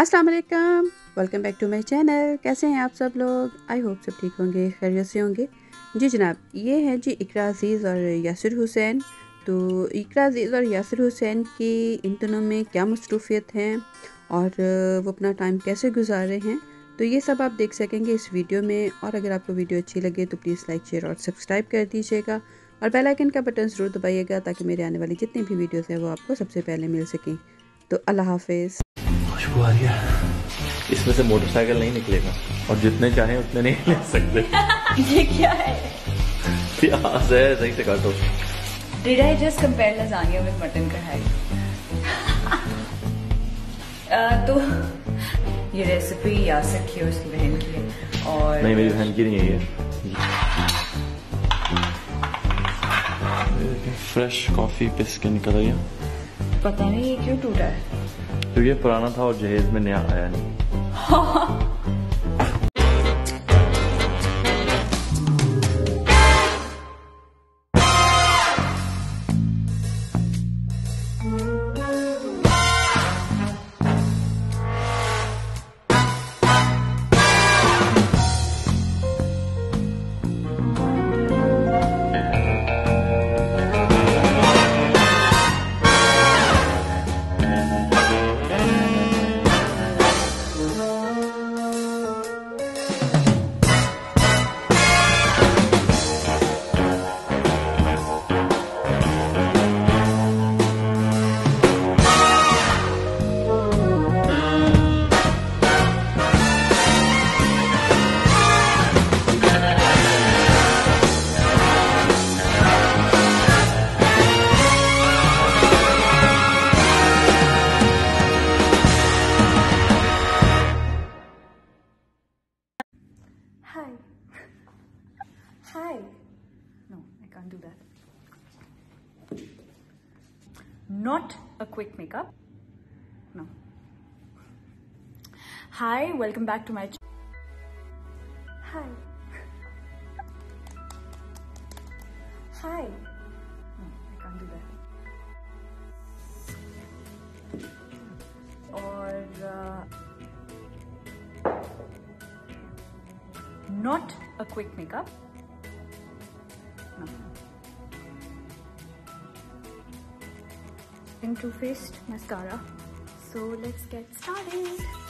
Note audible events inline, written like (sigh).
अस्सलाम वालेकुम। Welcome back to my channel कैसे हैं आप सब लोग? आई होप सब ठीक होंगे, खैरियत से होंगे। जी जनाब, ये है जी इकरा अज़ीज़ और यासिर हुसैन। तो इकरा अज़ीज़ और यासिर हुसैन की इन दोनों में क्या मसरूफियत हैं और वो अपना टाइम कैसे गुजार रहे हैं? तो ये सब आप देख सकेंगे इस वीडियो में। और अगर आपको वीडियो अच्छी लगे तो प्लीज़ लाइक शेयर और सब्सक्राइब कर दीजिएगा। और बेल आइकन का बटन ज़रूर दबाइएगा ताकि मेरे आने वाली जितनी भी वीडियोस हैं वो आपको सबसे पहले मिल सकें। तो अल्लाह हाफिज़। खुशबू आ रही है। इसमें से मोटरसाइकिल नहीं निकलेगा। और जितने चाहे उतने नहीं ले सकते। (laughs) ये क्या है? प्याज है सही से काटो। Did I just compare lasagna with mutton कढ़ाई? (laughs) uh, तो ये रेसिपी यासिर की और उसकी बहन की। है और नहीं मेरी बहन की नहीं है ये। फ्रेश कॉफ़ी पिस के निकल रही है। पता नहीं ये क्यों टूटा है। तो ये पुराना था और जहेज में नया आया नहीं। (laughs) Hi. Hi. No, I can't do that. Not a quick makeup. No. Hi, welcome back to my channel. Hi. Hi. No, I can't do that. Not a quick makeup. No. In Faced mascara. So let's get started.